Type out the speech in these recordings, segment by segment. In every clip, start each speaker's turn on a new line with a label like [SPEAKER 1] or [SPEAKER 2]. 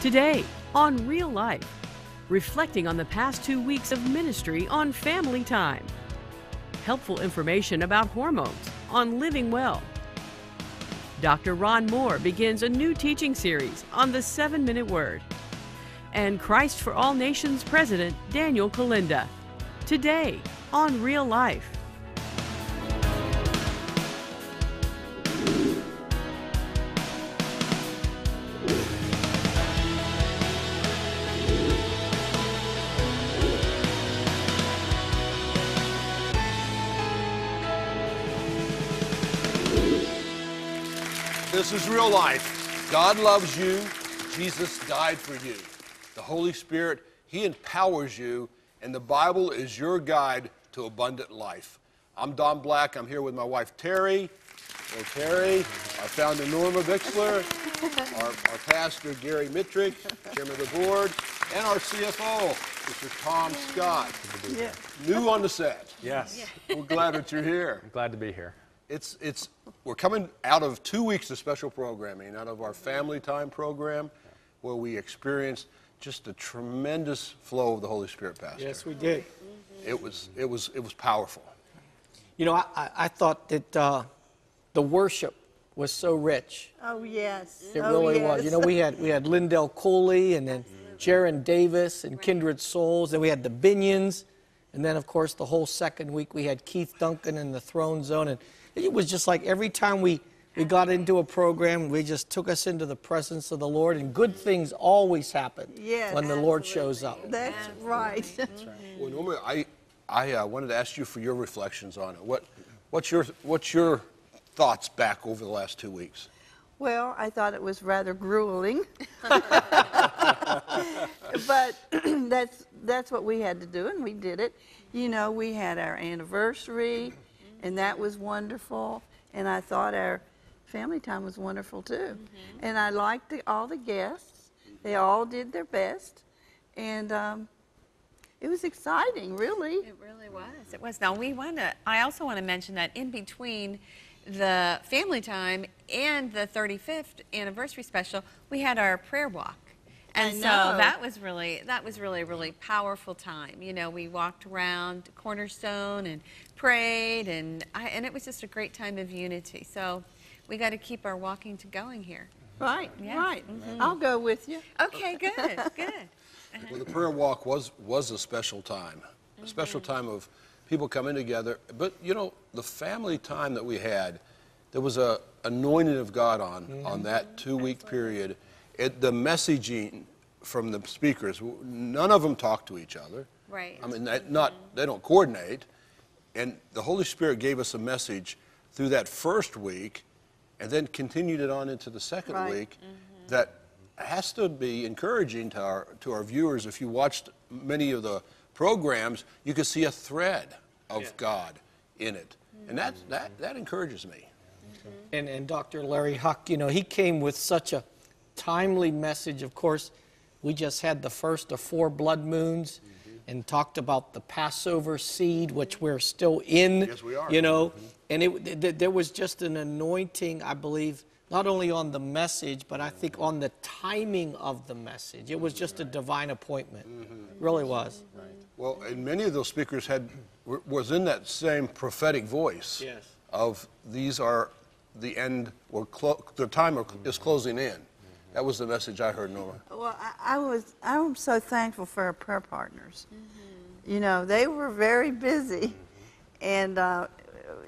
[SPEAKER 1] Today, on Real Life, reflecting on the past two weeks of ministry on Family Time. Helpful information about hormones on Living Well. Dr. Ron Moore begins a new teaching series on the seven minute word. And Christ for All Nations President Daniel Kolenda. Today, on Real Life.
[SPEAKER 2] This is real life. God loves you. Jesus died for you. The Holy Spirit, He empowers you, and the Bible is your guide to abundant life. I'm Don Black. I'm here with my wife, Terry. Hello, Terry. Our founder, Norma Bixler. Our, our pastor, Gary Mitrick, chairman of the board, and our CFO, Mr. Tom Scott. New on the set.
[SPEAKER 3] Yes.
[SPEAKER 2] We're glad that you're here.
[SPEAKER 3] Glad to be here.
[SPEAKER 2] It's, it's, we're coming out of two weeks of special programming, out of our family time program, where we experienced just a tremendous flow of the Holy Spirit, Pastor.
[SPEAKER 4] Yes, we did.
[SPEAKER 2] It was, it was, it was powerful.
[SPEAKER 4] You know, I, I, I thought that uh, the worship was so rich.
[SPEAKER 5] Oh, yes.
[SPEAKER 4] It
[SPEAKER 5] oh,
[SPEAKER 4] really
[SPEAKER 5] yes.
[SPEAKER 4] was. You know, we had we had Lindell Cooley and then Jaron Davis and Kindred Souls. and we had the Binions, and then of course the whole second week we had Keith Duncan in the Throne Zone, and it was just like every time we we got into a program, we just took us into the presence of the Lord, and good things always happen
[SPEAKER 5] Yes.
[SPEAKER 4] when the Lord shows up.
[SPEAKER 5] That's right.
[SPEAKER 2] Well, Norma, I, I uh, wanted to ask you for your reflections on it. What, what's, your, what's your thoughts back over the last two weeks?
[SPEAKER 5] well, I thought it was rather grueling. but that's that's what we had to do and we did it. You know, we had our anniversary and that was wonderful and I thought our family time was wonderful too. And I liked the, all the guests. They all did their best and um, it was exciting, really.
[SPEAKER 6] It really was. It was. Now we want to. I also want to mention that in between the family time and the 35th anniversary special, we had our prayer walk, and so that was really that was really a really powerful time. You know, we walked around Cornerstone and prayed, and I, and it was just a great time of unity. So we got to keep our walking to going here.
[SPEAKER 5] Right,
[SPEAKER 6] Yes.
[SPEAKER 5] right. Mm-hmm. I'll go with you.
[SPEAKER 6] Okay, good, good.
[SPEAKER 2] Well, the prayer walk was, was a special time, a special mm-hmm. time of people coming together. But, you know, the family time that we had, there was a anointing of God on, mm-hmm. on that two-week period. It, the messaging from the speakers, none of them talked to each other.
[SPEAKER 6] Right.
[SPEAKER 2] I mean, that not, they don't coordinate. And the Holy Spirit gave us a message through that first week and then continued it on into the second
[SPEAKER 5] Right.
[SPEAKER 2] week mm-hmm. that has to be encouraging to our, to our viewers. If you watched many of the programs, you could see a thread of God in it. And that, mm-hmm. that, that encourages me. Mm-hmm.
[SPEAKER 4] and, and Dr. Larry Huch, you know, he came with such a timely message. Of course, we just had the first of four blood moons and talked about the Passover seed, which we're still in.
[SPEAKER 2] Yes, we are.
[SPEAKER 4] You know, mm-hmm. and it, th- th- there was just an anointing, I believe, not only on the message, but I think on the timing of the message. It was just a divine appointment. Mm-hmm. Really was. Right.
[SPEAKER 2] Well, and many of those speakers had was in that same prophetic voice
[SPEAKER 4] Yes.
[SPEAKER 2] of these are the end or clo- the time are- is closing in. That was the message I heard, Norma.
[SPEAKER 5] Well, I, I was I'm so thankful for our prayer partners. You know, they were very busy, and uh,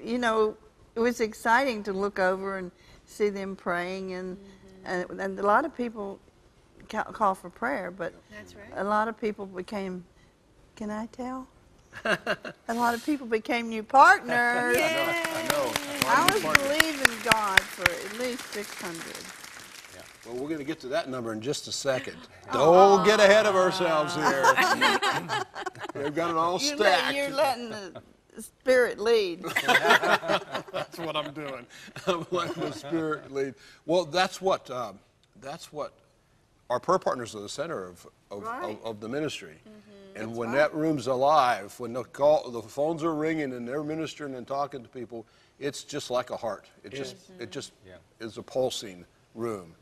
[SPEAKER 5] you know, it was exciting to look over and see them praying, and and, and a lot of people ca- call for prayer, but
[SPEAKER 6] That's right.
[SPEAKER 5] a lot of people became. Can I tell? a lot of people became new partners.
[SPEAKER 2] I know.
[SPEAKER 5] I was believing God for at least 600.
[SPEAKER 2] Well, we're going to get to that number in just a second. Don't get ahead of ourselves here. They've got it all
[SPEAKER 5] You're, let,
[SPEAKER 2] stacked.
[SPEAKER 5] you're letting the spirit lead.
[SPEAKER 2] That's what I'm doing. I'm letting the Spirit lead. Well, that's what um, that's what our prayer partners are the center of of,
[SPEAKER 5] Right.
[SPEAKER 2] of, of the ministry. And when that room's alive, when the call, the phones are ringing and they're ministering and talking to people, it's just like a heart. It just it just yeah. is a pulsing room.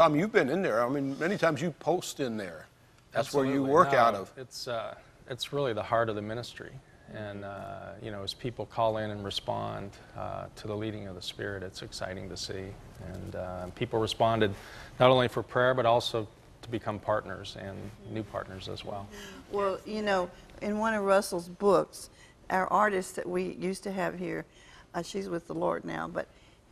[SPEAKER 2] Tom, you've been in there. I mean, many times you post in there. That's where you work
[SPEAKER 3] No,
[SPEAKER 2] out of.
[SPEAKER 3] It's, uh, it's really the heart of the ministry. And, uh, you know, as people call in and respond uh, to the leading of the Spirit, it's exciting to see. And uh, people responded not only for prayer, but also to become partners and new partners as well.
[SPEAKER 5] Well, you know, in one of Russell's books, our artist that we used to have here, uh, she's with the Lord now, but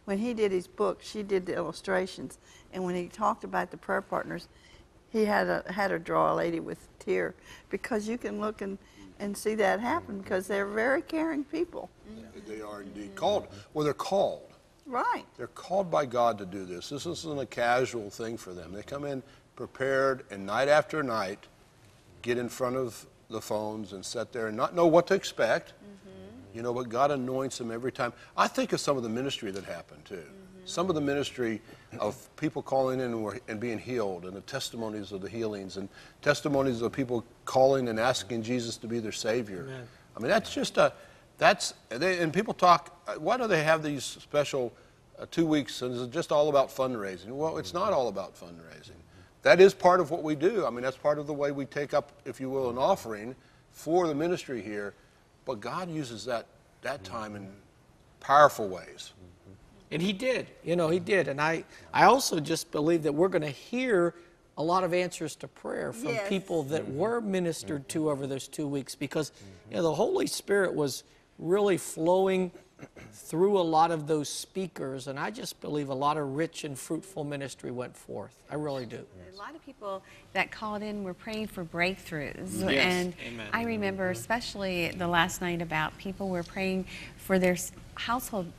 [SPEAKER 5] when he did his book, she did the illustrations. And when he talked about the prayer partners, he had, a, had her draw a lady with tear because you can look and, and see that happen mm-hmm. because they're very caring people. Mm-hmm.
[SPEAKER 2] They are indeed called. Well, they're called.
[SPEAKER 5] Right.
[SPEAKER 2] They're called by God to do this. This isn't a casual thing for them. They come in prepared, and night after night, get in front of the phones and sit there and not know what to expect. Mm-hmm. You know, but God anoints them every time. I think of some of the ministry that happened too. Some of the ministry of people calling in and, were, and being healed, and the testimonies of the healings, and testimonies of people calling and asking Jesus to be their Savior. I mean, that's just a, that's, and they, and people talk, why do they have these special uh, two weeks and is it just all about fundraising? Well, it's not all about fundraising. That is part of what we do. I mean, that's part of the way we take up, if you will, an offering for the ministry here. But God uses that, that time in powerful ways.
[SPEAKER 4] And he did, you know, he did. And I, I also just believe that we're going to hear a lot of answers to prayer from
[SPEAKER 5] Yes.
[SPEAKER 4] people that mm-hmm. were ministered to over those two weeks because, you know, the Holy Spirit was really flowing through a lot of those speakers. And I just believe a lot of rich and fruitful ministry went forth. I really do.
[SPEAKER 6] A lot of people that called in were praying for breakthroughs.
[SPEAKER 4] Yes.
[SPEAKER 6] And I remember especially the last night about people were praying for their household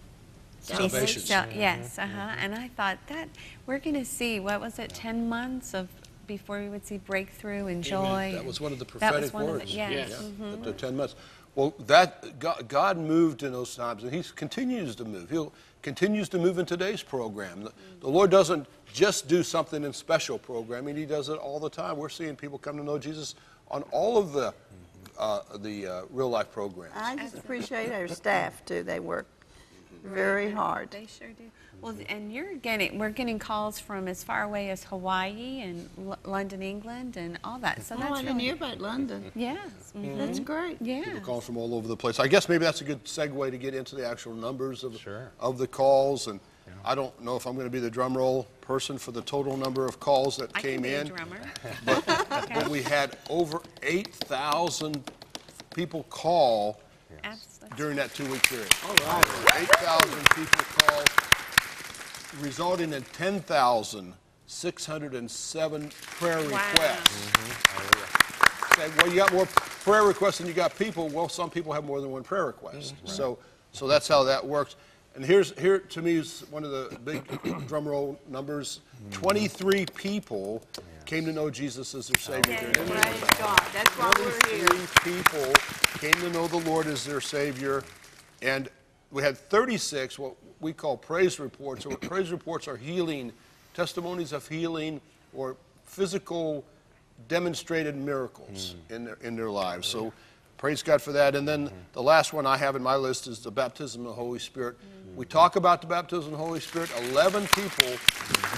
[SPEAKER 2] Salvations.
[SPEAKER 6] sal- yes, uh-huh. And I thought that we're going to see, what was it, 10 months of before we would see breakthrough and joy.
[SPEAKER 2] That was one of the
[SPEAKER 6] That
[SPEAKER 2] prophetic
[SPEAKER 6] was one of the-
[SPEAKER 2] words.
[SPEAKER 6] yes.
[SPEAKER 2] Yeah, at the 10 months. Well, that God, God moved in those times, and He continues to move. He'll continues to move in today's program. The, the Lord doesn't just do something in special programming; He does it all the time. We're seeing people come to know Jesus on all of the uh, the uh, real life programs.
[SPEAKER 5] I just appreciate our staff too. They work very hard.
[SPEAKER 6] They sure do. Well, and you're getting, we're getting calls from as far away as Hawaii and L- London, England, and all that. So
[SPEAKER 5] Oh,
[SPEAKER 6] that's
[SPEAKER 5] I didn't
[SPEAKER 6] really,
[SPEAKER 5] hear about London.
[SPEAKER 6] yes, mhm,
[SPEAKER 5] That's great.
[SPEAKER 6] yeah.
[SPEAKER 2] People calling from all over the place. I guess maybe that's a good segue to get into the actual numbers of,
[SPEAKER 3] Sure.
[SPEAKER 2] of the calls. And I don't know if I'm going to be the drum roll person for the total number of calls that
[SPEAKER 6] I
[SPEAKER 2] came
[SPEAKER 6] can be
[SPEAKER 2] in.
[SPEAKER 6] a drummer.
[SPEAKER 2] But, but we had over 8,000 people call
[SPEAKER 6] Absolutely.
[SPEAKER 2] During that two-week period. All right. 8,000 people called, resulting in 10,607 prayer requests. Say, well, you got more prayer requests than you got people. Well, some people have more than one prayer request. Mm-hmm. So, so that's how that works. And here's here to me is one of the big drum roll numbers. Mm-hmm. 23 people came to know Jesus as their oh. Savior. during that
[SPEAKER 5] Praise God. That's why we're here.
[SPEAKER 2] 23 people came to know the Lord as their Savior, and we had 36 what we call praise reports. So praise reports are healing, testimonies of healing, or physical demonstrated miracles hmm. in their in their lives. So praise God for that. And then hmm. the last one I have in my list is the baptism of the Holy Spirit. Hmm. We talk about the baptism of the Holy Spirit. 11 people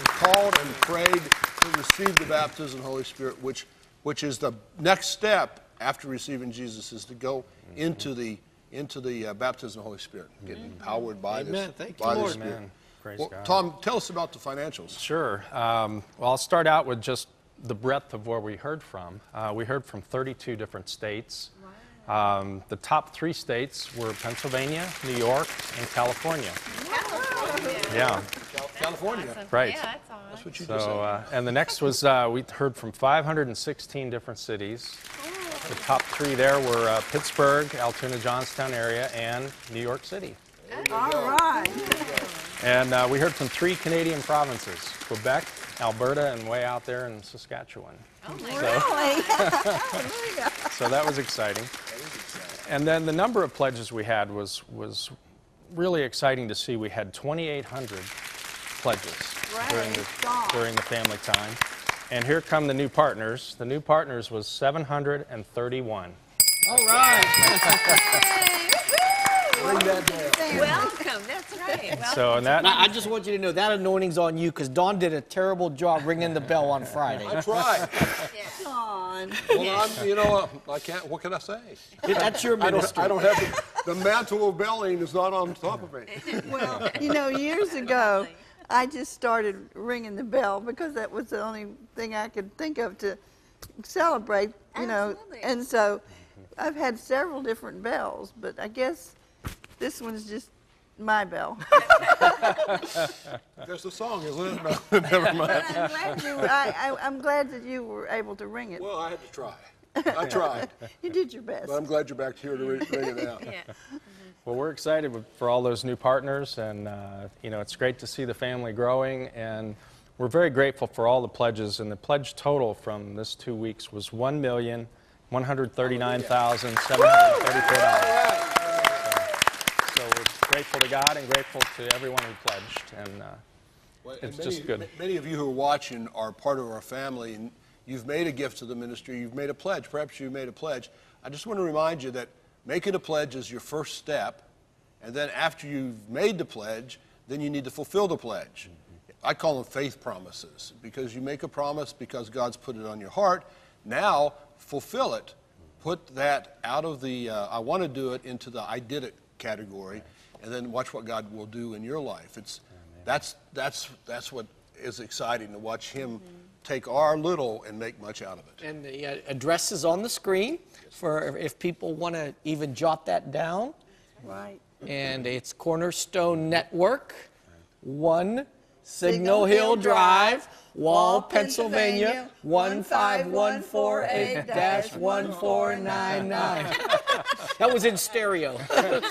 [SPEAKER 2] called and prayed to receive the baptism of the Holy Spirit, which which is the next step after receiving Jesus is to go into the into the uh, baptism of the Holy Spirit, get empowered by
[SPEAKER 4] Amen.
[SPEAKER 2] this
[SPEAKER 4] Thank you,
[SPEAKER 2] by the
[SPEAKER 4] Lord.
[SPEAKER 2] Spirit.
[SPEAKER 3] Amen. Praise
[SPEAKER 2] Well,
[SPEAKER 3] God.
[SPEAKER 2] Tom, tell us about the financials.
[SPEAKER 3] Sure. Um, well, I'll start out with just the breadth of where we heard from. Uh, we heard from 32 different states. Um, the top three states were Pennsylvania, New York, and California. California. Yeah,
[SPEAKER 2] California.
[SPEAKER 3] right.
[SPEAKER 6] Yeah, that's all right.
[SPEAKER 2] That's what you
[SPEAKER 3] So,
[SPEAKER 2] just said.
[SPEAKER 3] uh, and the next was uh, we heard from 516 different cities. The top three there were uh, Pittsburgh, Altoona, Johnstown area, and New York City.
[SPEAKER 5] All right.
[SPEAKER 3] And uh, we heard from three Canadian provinces Quebec, Alberta, and way out there in Saskatchewan.
[SPEAKER 5] Oh, really?
[SPEAKER 3] So that was exciting. And then the number of pledges we had was, was really exciting to see. We had 2,800 pledges during the, during the family time. And here come the new partners. The new partners was 731.
[SPEAKER 4] All right.
[SPEAKER 2] Ring that bell.
[SPEAKER 6] Welcome. That's right. Welcome.
[SPEAKER 3] So, and that,
[SPEAKER 4] And I I just want you to know that anointing's on you because Don did a terrible job ringing the bell on Friday.
[SPEAKER 2] That's right.
[SPEAKER 5] on.
[SPEAKER 2] Well, I'm, you know, I can't, what can I say?
[SPEAKER 4] That's your
[SPEAKER 2] I don't,
[SPEAKER 4] ministry.
[SPEAKER 2] I don't have, the, the mantle of belling is not on top of me.
[SPEAKER 5] Well, you know, years ago, I just started ringing the bell because that was the only thing I could think of to celebrate, you know. And so I've had several different bells, but I guess this one's just my bell.
[SPEAKER 2] That's the song, isn't it? No, never mind.
[SPEAKER 5] I'm glad you, I, I, I'm glad that you were able to ring it.
[SPEAKER 2] Well, I had to try. I tried,
[SPEAKER 5] You did your best.
[SPEAKER 2] but I'm glad you're back here to ring ring it out.
[SPEAKER 6] Yeah.
[SPEAKER 3] Well, we're excited for all those new partners, and uh, you know, it's great to see the family growing, and we're very grateful for all the pledges. And the pledge total from this two weeks was one million one hundred thirty-nine thousand seven hundred thirty-four dollars. So we're grateful to God and grateful to everyone who pledged, and uh,
[SPEAKER 2] Well, and
[SPEAKER 3] It's
[SPEAKER 2] many-
[SPEAKER 3] just good.
[SPEAKER 2] Many of you who are watching are part of our family, and you've made a gift to the ministry, you've made a pledge, perhaps you made a pledge. I just want to remind you that making a pledge is your first step, and then after you've made the pledge, then you need to fulfill the pledge. I call them faith promises, because you make a promise because God's put it on your heart. Now, fulfill it. Put that out of the uh, I want to do it into the I did it category, and then watch what God will do in your life. It's that's that's that's what is exciting to watch Him take our little and make much out of it.
[SPEAKER 4] And the uh, address is on the screen for if people want to even jot that down.
[SPEAKER 5] Right.
[SPEAKER 4] And it's Cornerstone Network, 1 Signal
[SPEAKER 5] Signal
[SPEAKER 4] Hill
[SPEAKER 5] Hill
[SPEAKER 4] Drive,
[SPEAKER 5] Drive,
[SPEAKER 4] Wall,
[SPEAKER 5] Wall,
[SPEAKER 4] Pennsylvania,
[SPEAKER 5] Pennsylvania,
[SPEAKER 4] 15148-1499. That was in stereo.
[SPEAKER 5] And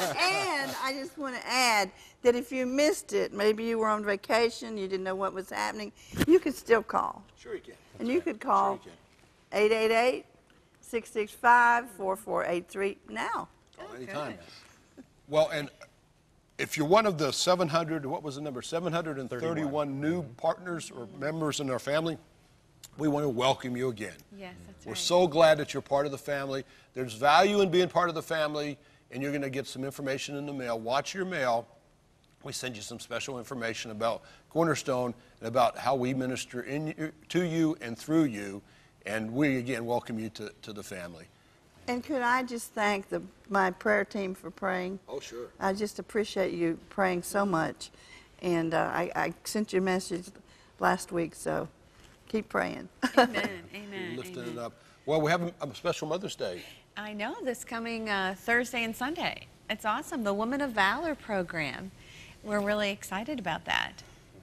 [SPEAKER 5] I just want to add that if you missed it, maybe you were on vacation, you didn't know what was happening, you could still call.
[SPEAKER 2] Sure you can.
[SPEAKER 5] And you could call
[SPEAKER 2] Sure you
[SPEAKER 5] 888 665 4483 now.
[SPEAKER 2] can. Anytime. Well, and if you're one of the 700, what was the number? 731 new mm-hmm. partners or members in our family, we want to welcome you again.
[SPEAKER 6] Yes, that's
[SPEAKER 2] We're
[SPEAKER 6] right.
[SPEAKER 2] so glad that you're part of the family. There's value in being part of the family, and you're going to get some information in the mail. Watch your mail. We send you some special information about Cornerstone and about how we minister in you, to you and through you. And we again welcome you to, to the family.
[SPEAKER 5] And could I just thank the, my prayer team for praying?
[SPEAKER 2] Oh, sure.
[SPEAKER 5] I just appreciate you praying so much. And uh, I, I sent you a message last week, so keep praying.
[SPEAKER 6] Amen. Amen.
[SPEAKER 2] Lifting
[SPEAKER 6] amen.
[SPEAKER 2] it up. Well, we have a, a special Mother's Day.
[SPEAKER 6] I know this coming uh, Thursday and Sunday. It's awesome. The Women of Valor program. We're really excited about that.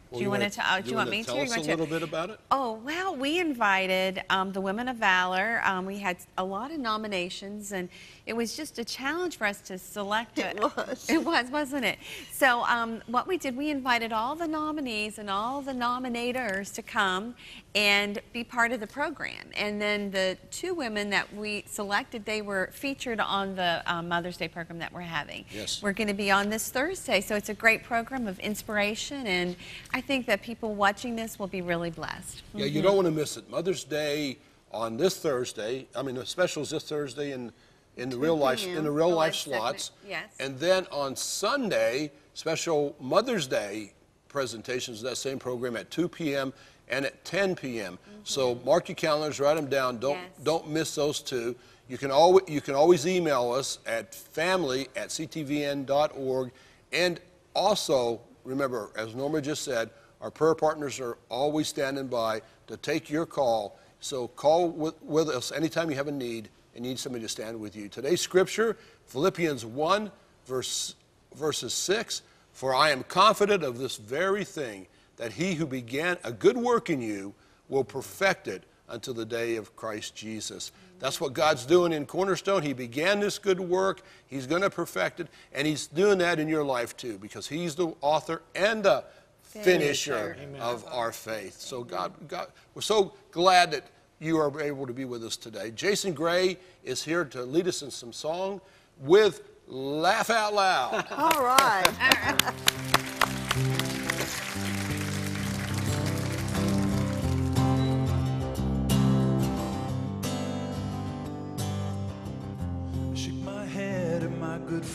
[SPEAKER 2] Well,
[SPEAKER 6] do you, want
[SPEAKER 2] wanna-
[SPEAKER 6] to? Uh, do you want
[SPEAKER 2] wanna
[SPEAKER 6] me to?
[SPEAKER 2] Tell us
[SPEAKER 6] you
[SPEAKER 2] a
[SPEAKER 6] want to?
[SPEAKER 2] little bit about it.
[SPEAKER 6] Oh, well, we invited um, the Women of Valor. Um, we had a lot of nominations, and it was just a challenge for us to select.
[SPEAKER 5] It
[SPEAKER 6] a-
[SPEAKER 5] was.
[SPEAKER 6] It was, wasn't it? So, um, what we did, we invited all the nominees and all the nominators to come and be part of the program. And then the two women that we selected, they were featured on the um, Mother's Day program that we're having.
[SPEAKER 2] Yes.
[SPEAKER 6] We're going to be on this Thursday, so it's a great program of inspiration, and I think that people watching this will be really blessed.
[SPEAKER 2] Yeah, you don't want to miss it. Mother's Day on this Thursday. I mean, the specials this Thursday in in the real life in the real
[SPEAKER 6] The
[SPEAKER 2] life
[SPEAKER 6] live segment,
[SPEAKER 2] slots.
[SPEAKER 6] yes.
[SPEAKER 2] And then on Sunday, special Mother's Day presentations. Of that same program at 2 p.m. and at 10 p.m. So mark your calendars, write them down. Don't.
[SPEAKER 6] Yes.
[SPEAKER 2] don't miss those two. You can always you can always email us at family at ctvn.org. And also remember, as Norma just said, our prayer partners are always standing by to take your call. So call with, with us anytime you have a need and need somebody to stand with you. Today's scripture, Philippians 1, verse, verses 6 For I am confident of this very thing, that he who began a good work in you will perfect it until the day of Christ Jesus. That's what God's doing in Cornerstone. He began this good work, He's going to perfect it, and He's doing that in your life too, because He's the author and the finisher, of our faith. So God, God, we're so glad that you are able to be with us today. Jason Gray is here to lead us in some song with Laugh Out Loud.
[SPEAKER 5] All right.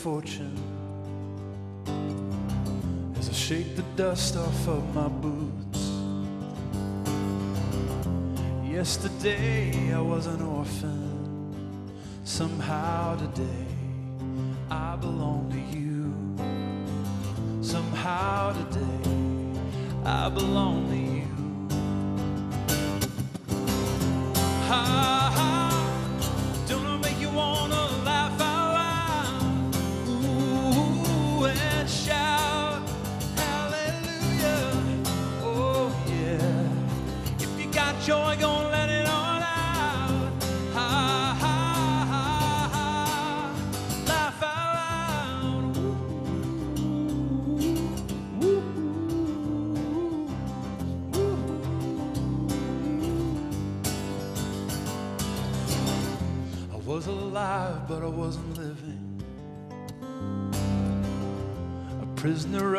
[SPEAKER 7] fortune as I shake the dust off of my boots. Yesterday I was an orphan. Somehow today I belong to you. Somehow today I belong to you.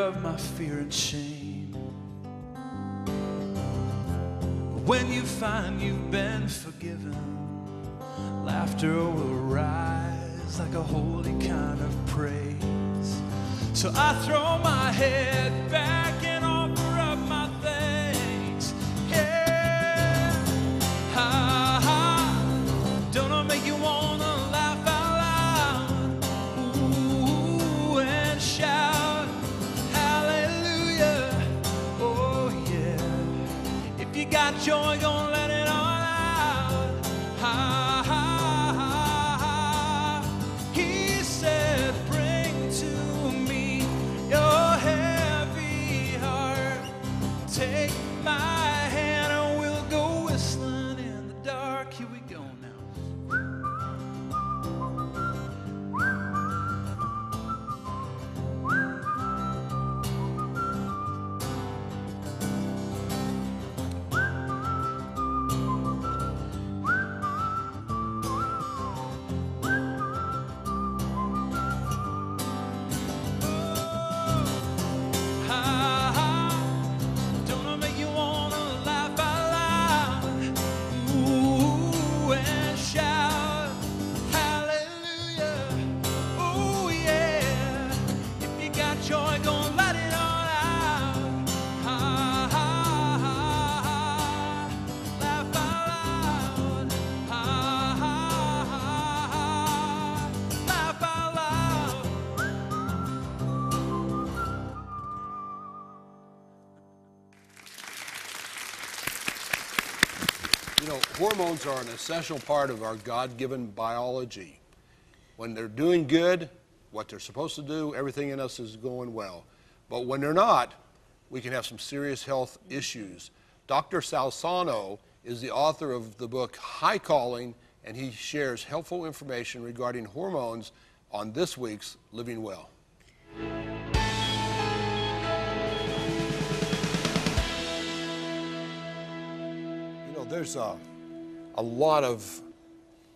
[SPEAKER 7] Of my fear and shame. When you find you've been forgiven, laughter will rise like a holy kind of praise. So I throw my head back got joy, gonna let it all out. Ha
[SPEAKER 2] are an essential part of our God given biology. When they're doing good, what they're supposed to do, everything in us is going well. But when they're not, we can have some serious health issues. Dr. Salsano is the author of the book High Calling, and he shares helpful information regarding hormones on this week's Living Well. You know, there's a, a lot of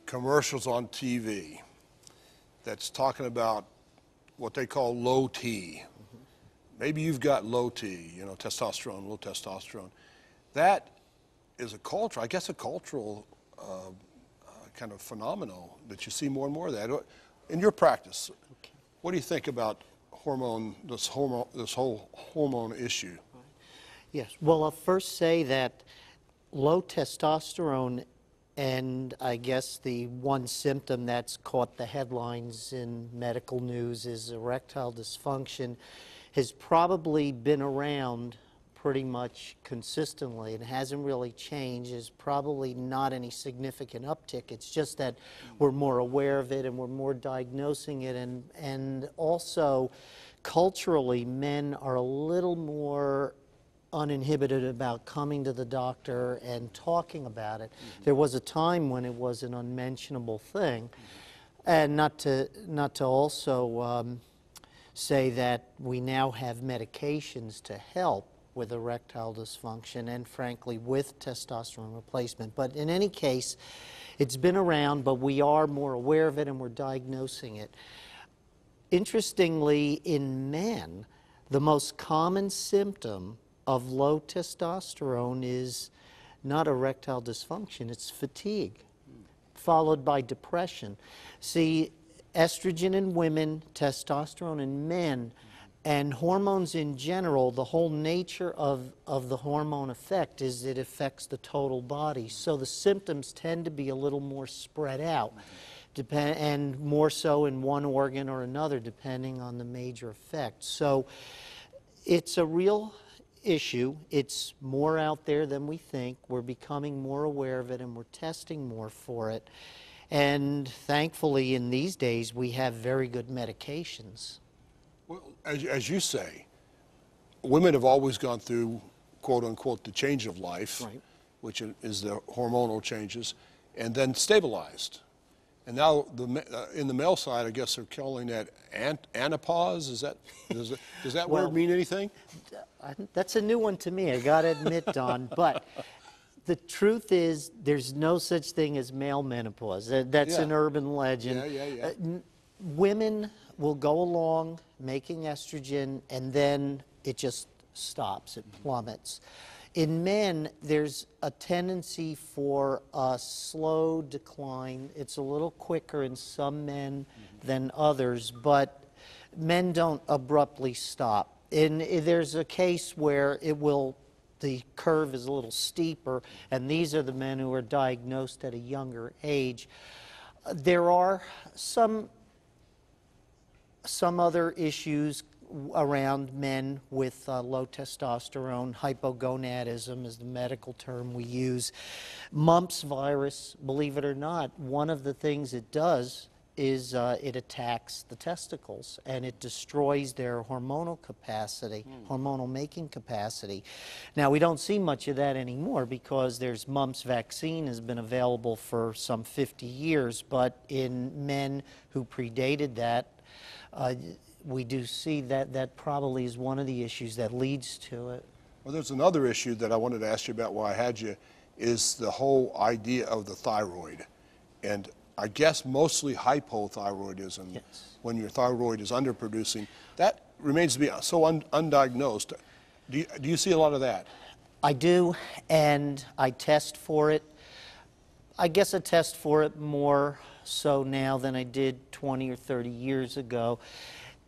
[SPEAKER 2] commercials on TV that's talking about what they call low T. Maybe you've got low T, you know, testosterone, low testosterone. That is a culture, I guess, a cultural uh, uh, kind of phenomenon that you see more and more of that. In your practice, what do you think about hormone, this, hormone, this whole hormone issue?
[SPEAKER 8] Yes. Well, I'll first say that low testosterone, and I guess the one symptom that's caught the headlines in medical news is erectile dysfunction, has probably been around pretty much consistently. It hasn't really changed. There's probably not any significant uptick. It's just that we're more aware of it and we're more diagnosing it. And, and also, culturally, men are a little more uninhibited about coming to the doctor and talking about it. There was a time when it was an unmentionable thing. And not to, not to also um, say that we now have medications to help with erectile dysfunction and frankly with testosterone replacement. But in any case, it's been around, but we are more aware of it and we're diagnosing it. Interestingly, in men, the most common symptom of low testosterone is not erectile dysfunction, it's fatigue, followed by depression. See, estrogen in women, testosterone in men, And hormones in general, the whole nature of, of the hormone effect is it affects the total body. So the symptoms tend to be a little more spread out, depend, and more so in one organ or another, depending on the major effect. So it's a real issue. It's more out there than we think. We're becoming more aware of it and we're testing more for it. And thankfully, in these days, we have very good medications.
[SPEAKER 2] Well, as, as you say, women have always gone through, quote unquote, the change of life,
[SPEAKER 8] Right.
[SPEAKER 2] which is the hormonal changes, and then stabilized. And now, the, uh, in the male side, I guess they're calling that ant, anapause. Is that does, it, does that
[SPEAKER 8] Well-
[SPEAKER 2] word mean anything?
[SPEAKER 8] That's a new one to me, I gotta admit, Don. But the truth is, there's no such thing as male menopause. That- That's an urban legend.
[SPEAKER 2] Yeah, yeah, yeah.
[SPEAKER 8] Uh, Women will go along making estrogen, and then it just stops, it plummets. In men, there's a tendency for a slow decline. It's a little quicker in some men than others, but men don't abruptly stop. And there's a case where it will, the curve is a little steeper, and these are the men who are diagnosed at a younger age. There are some some other issues around men with uh, low testosterone, hypogonadism is the medical term we use. Mumps virus, believe it or not, one of the things it does is uh, it attacks the testicles and it destroys their hormonal capacity, hormonal making capacity. Now, we don't see much of that anymore because there's mumps vaccine has been available for some 50 years, but in men who predated that, uh, we do see that that probably is one of the issues that leads to it.
[SPEAKER 2] Well, there's another issue that I wanted to ask you about while I had you, is the whole idea of the thyroid. And I guess mostly hypothyroidism,
[SPEAKER 8] Yes.
[SPEAKER 2] when your thyroid is underproducing, that remains to be so un- undiagnosed. Do you, do you see a lot of that?
[SPEAKER 8] I do, and I test for it. I guess I test for it more so now than I did 20 or 30 years ago.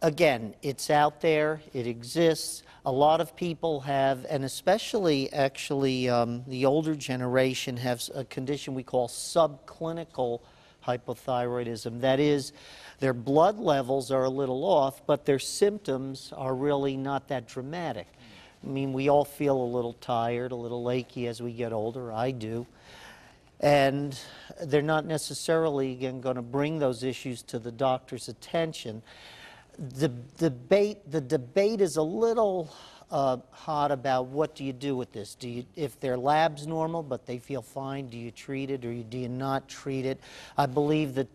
[SPEAKER 8] Again, it's out there, it exists. A lot of people have, and especially actually um, the older generation, have a condition we call subclinical hypothyroidism. That is, their blood levels are a little off, but their symptoms are really not that dramatic. I mean, we all feel a little tired, a little achy as we get older. I do. And they're not necessarily, again, going to bring those issues to the doctor's attention. The debate, the debate is a little uh, hot about what do you do with this? Do you, if their lab's normal but they feel fine, do you treat it or you- do you not treat it? I believe the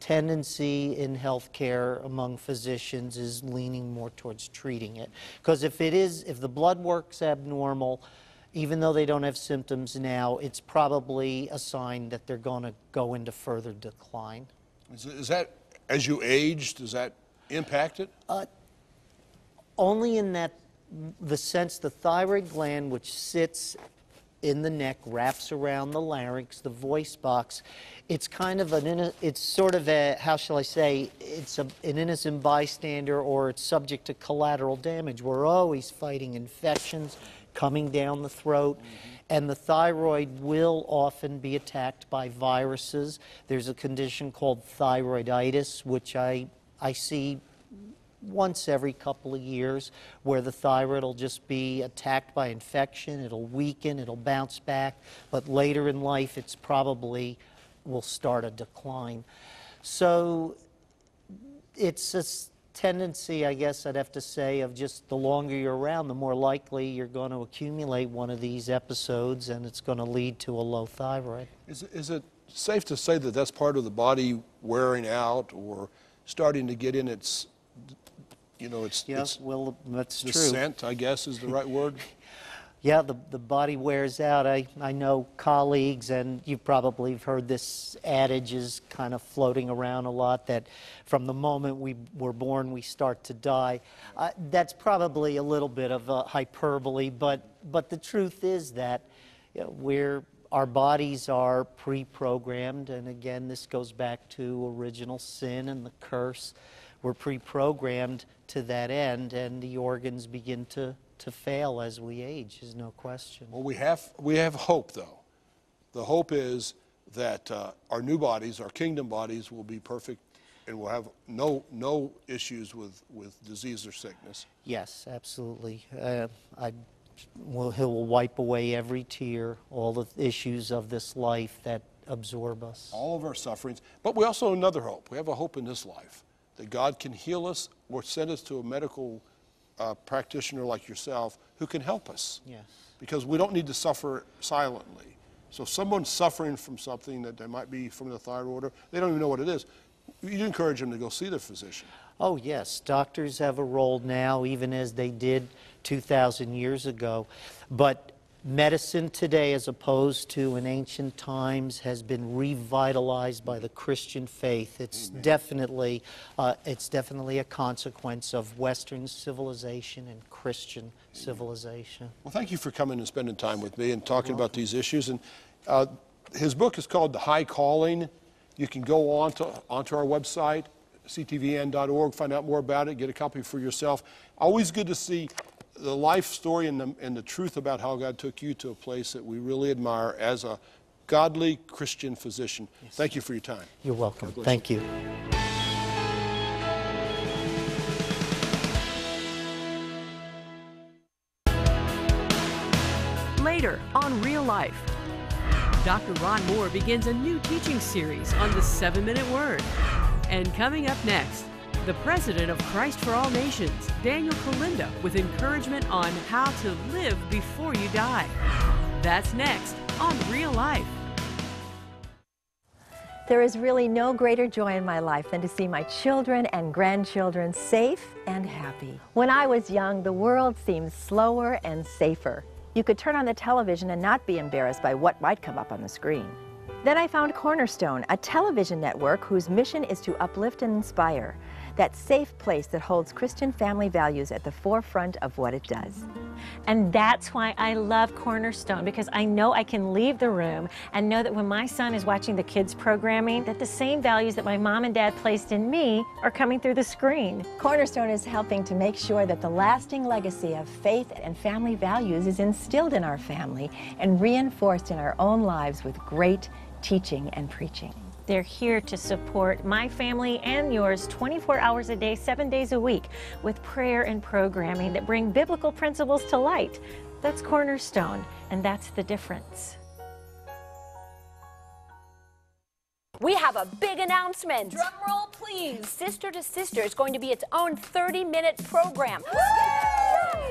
[SPEAKER 8] tendency in healthcare among physicians is leaning more towards treating it. Because if it is, if the blood work's abnormal, even though they don't have symptoms now, it's probably a sign that they're going to go into further decline.
[SPEAKER 2] Is, is that, as you age, does that impact it?
[SPEAKER 8] Uh, only in that the sense the thyroid gland which sits in the neck wraps around the larynx the voice box it's kind of an it's sort of a how shall i say it's a, an innocent bystander or it's subject to collateral damage. We're always fighting infections coming down the throat mm-hmm. and the thyroid will often be attacked by viruses. There's a condition called thyroiditis which i i see once every couple of years where the thyroid will just be attacked by infection, it'll weaken, it'll bounce back, but later in life it's probably will start a decline. So it's a tendency, I guess I'd have to say, of just the longer you're around, the more likely you're going to accumulate one of these episodes and it's going to lead to a low thyroid.
[SPEAKER 2] Is, is it safe to say that that's part of the body wearing out or starting to get in its, you know, its,
[SPEAKER 8] Yeah,
[SPEAKER 2] its
[SPEAKER 8] well, that's true.
[SPEAKER 2] descent, I guess is the right word?
[SPEAKER 8] Yeah, the, the body wears out. I, I know colleagues, and you probably have heard this adage is kind of floating around a lot that from the moment we were born, we start to die. Uh, that's probably a little bit of a hyperbole, but, but the truth is that you know, we're, our bodies are pre programmed, and again, this goes back to original sin and the curse we're pre-programmed to that end, and the organs begin to, to fail as we age, is no question.
[SPEAKER 2] Well, we have, we have hope, though. The hope is that uh, our new bodies, our kingdom bodies, will be perfect and we'll have no, no issues with, with disease or sickness.
[SPEAKER 8] Yes, absolutely. Uh, I will, he will wipe away every tear, all the issues of this life that absorb us.
[SPEAKER 2] all of our sufferings. But we also have another hope. We have a hope in this life that God can heal us or send us to a medical uh, practitioner like yourself who can help us.
[SPEAKER 8] Yes.
[SPEAKER 2] Because we don't need to suffer silently. So if someone's suffering from something that they might be from the thyroid order, they don't even know what it is. You encourage them to go see their physician.
[SPEAKER 8] Oh, yes. Doctors have a role now, even as they did 2,000 years ago. But medicine today, as opposed to in ancient times, has been revitalized by the Christian faith. It's definitely, uh, it's definitely a consequence of Western civilization and Christian civilization.
[SPEAKER 2] Well, thank you for coming and spending time with me and talking about these issues. And uh, his book is called The High Calling. You can go on to, onto our website, ctvn.org, find out more about it, get a copy for yourself. Always good to see the life story and the, and the truth about how God took you to a place that we really admire as a godly Christian physician. Thank you for your time.
[SPEAKER 8] You're welcome. Thank you.
[SPEAKER 1] Later on Real Life, Dr. Ron Moore begins a new teaching series on the seven minute word. And coming up next, the president of Christ for All Nations, Daniel Kolenda, with encouragement on how to live before you die. That's next on Real Life.
[SPEAKER 9] There is really no greater joy in my life than to see my children and grandchildren safe and happy. When I was young, the world seemed slower and safer. You could turn on the television and not be embarrassed by what might come up on the screen. Then I found Cornerstone, a television network whose mission is to uplift and inspire, that safe place that holds Christian family values at the forefront of what it does.
[SPEAKER 10] And that's why I love Cornerstone because I know I can leave the room and know that when my son is watching the kids programming that the same values that my mom and dad placed in me are coming through the screen.
[SPEAKER 9] Cornerstone is helping to make sure that the lasting legacy of faith and family values is instilled in our family and reinforced in our own lives with great teaching and preaching.
[SPEAKER 10] They're here to support my family and yours 24 hours a day, seven days a week, with prayer and programming that bring biblical principles to light. That's Cornerstone, and that's the difference.
[SPEAKER 11] We have a big announcement. Drum roll, please. Sister to Sister is going to be its own 30 minute program.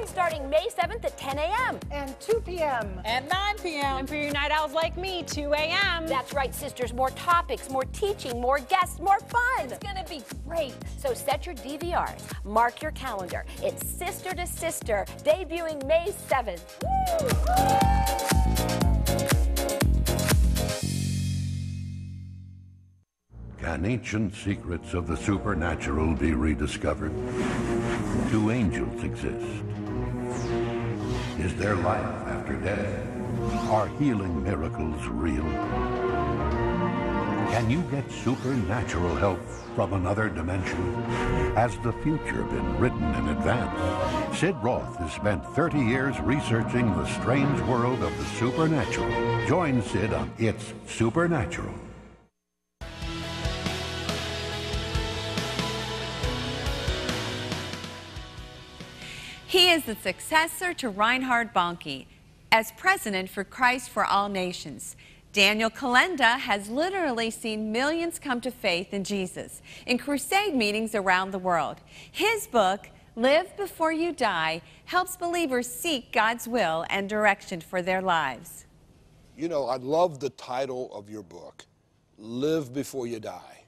[SPEAKER 11] Starting May 7th at 10 a.m.
[SPEAKER 12] And 2 p.m.
[SPEAKER 11] And 9 p.m.
[SPEAKER 12] And for you night owls like me, 2 a.m.
[SPEAKER 11] That's right, sisters. More topics, more teaching, more guests, more fun. It's going to be great. So set your DVRs, mark your calendar. It's Sister to Sister, debuting May 7th.
[SPEAKER 13] Can ancient secrets of the supernatural be rediscovered? Do angels exist? Is there life after death? Are healing miracles real? Can you get supernatural help from another dimension? Has the future been written in advance? Sid Roth has spent 30 years researching the strange world of the supernatural. Join Sid on It's Supernatural.
[SPEAKER 6] He is the successor to Reinhard Bonnke as president for Christ for All Nations. Daniel Kolenda has literally seen millions come to faith in Jesus in crusade meetings around the world. His book, Live Before You Die, helps believers seek God's will and direction for their lives.
[SPEAKER 2] You know, I love the title of your book, Live Before You Die.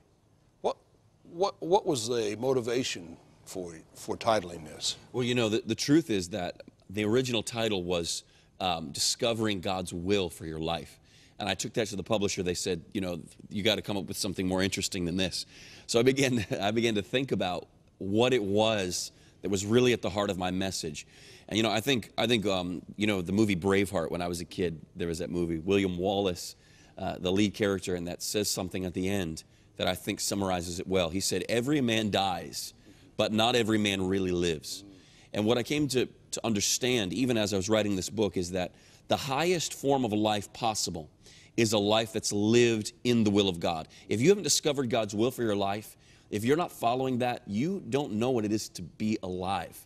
[SPEAKER 2] What, what, what was the motivation for, for titling this?
[SPEAKER 14] Well, you know, the, the truth is that the original title was um, Discovering God's Will for Your Life. And I took that to the publisher. They said, you know, you got to come up with something more interesting than this. So I began, I began to think about what it was that was really at the heart of my message. And you know, I think, I think, um, you know, the movie Braveheart. When I was a kid, there was that movie. William Wallace, uh, the lead character, and that says something at the end that I think summarizes it well. He said, Every man dies, but not every man really lives. And what I came to, to understand, even as I was writing this book, is that the highest form of a life possible is a life that's lived in the will of God. If you haven't discovered God's will for your life, if you're not following that, you don't know what it is to be alive.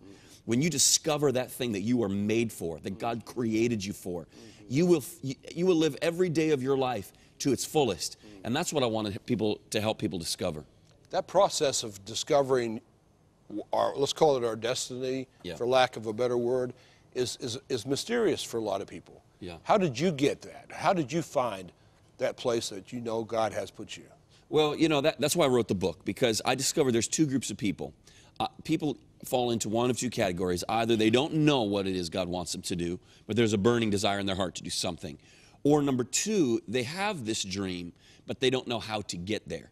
[SPEAKER 14] When you discover that thing that you are made for, that God created you for, you will, you will live every day of your life to its fullest. And that's what I wanted people to help people discover.
[SPEAKER 2] That process of discovering our, let's call it our destiny,
[SPEAKER 14] Yeah.
[SPEAKER 2] for lack of a better word, is, is, is mysterious for a lot of people.
[SPEAKER 14] Yeah.
[SPEAKER 2] How did you get that? How did you find that place that you know God has put you?
[SPEAKER 14] Well, you know, that, that's why I wrote the book, because I discovered there's two groups of people. Uh, people fall into one of two categories. Either they don't know what it is God wants them to do, but there's a burning desire in their heart to do something. Or number two, they have this dream, but they don't know how to get there.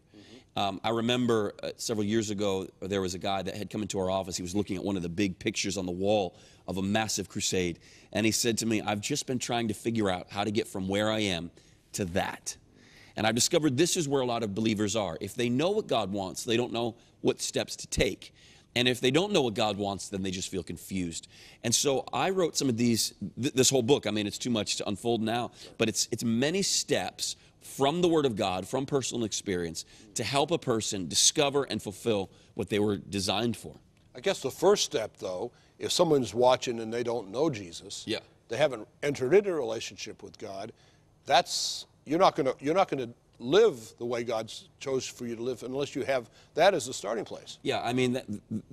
[SPEAKER 14] Um, I remember uh, several years ago, there was a guy that had come into our office. He was looking at one of the big pictures on the wall of a massive crusade. And he said to me, I've just been trying to figure out how to get from where I am to that. And I've discovered this is where a lot of believers are. If they know what God wants, they don't know what steps to take. And if they don't know what God wants, then they just feel confused. And so I wrote some of these, th- this whole book. I mean, it's too much to unfold now, but it's, it's many steps from the Word of God, from personal experience, to help a person discover and fulfill what they were designed for.
[SPEAKER 2] I guess the first step, though, if someone's watching and they don't know Jesus,
[SPEAKER 14] Yeah.
[SPEAKER 2] they haven't entered into a relationship with God, that's you're not going to you're not going to live the way God's chose for you to live unless you have that as a starting place.
[SPEAKER 14] Yeah, I mean, that,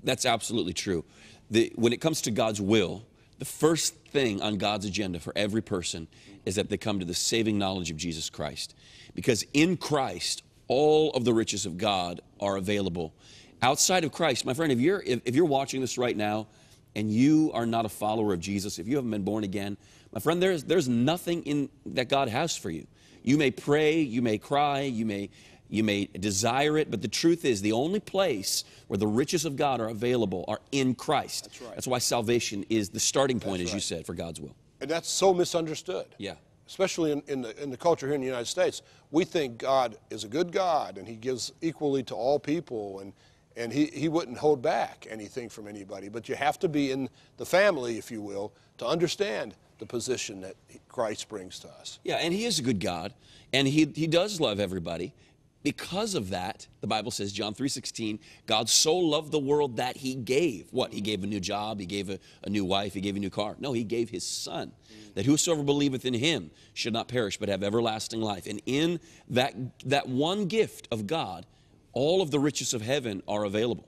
[SPEAKER 14] that's absolutely true. The, when it comes to God's will, the first thing on God's agenda for every person is that they come to the saving knowledge of Jesus Christ. Because in Christ, all of the riches of God are available. Outside of Christ, my friend, if you're, if, if you're watching this right now and you are not a follower of Jesus, if you haven't been born again, my friend, there's, there's nothing in, that God has for you. You may pray, you may cry, you may, you may desire it, but the truth is the only place where the riches of God are available are in Christ. That's
[SPEAKER 2] right.
[SPEAKER 14] That's why salvation is the starting point,
[SPEAKER 2] That's
[SPEAKER 14] as you said, for God's will.
[SPEAKER 2] And that's so misunderstood.
[SPEAKER 14] Yeah.
[SPEAKER 2] Especially in, in, the, in the culture here in the United States. We think God is a good God and He gives equally to all people and, and he, he wouldn't hold back anything from anybody. But you have to be in the family, if you will, to understand the position that Christ brings to us.
[SPEAKER 14] Yeah, and he is a good God, and he, he does love everybody. Because of that, the Bible says, John 3.16, God so loved the world that he gave. What? He gave a new job, he gave a, a new wife, he gave a new car. No, he gave his son, that whosoever believeth in him should not perish, but have everlasting life. And in that, that one gift of God, all of the riches of heaven are available.